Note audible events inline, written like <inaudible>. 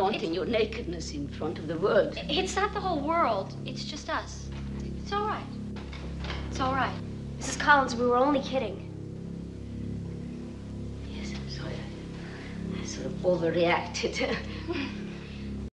flaunting your nakedness in front of the world. It's not the whole world. It's just us. It's all right. It's all right. Mrs. Collins, we were only kidding. Sort of overreacted. <laughs>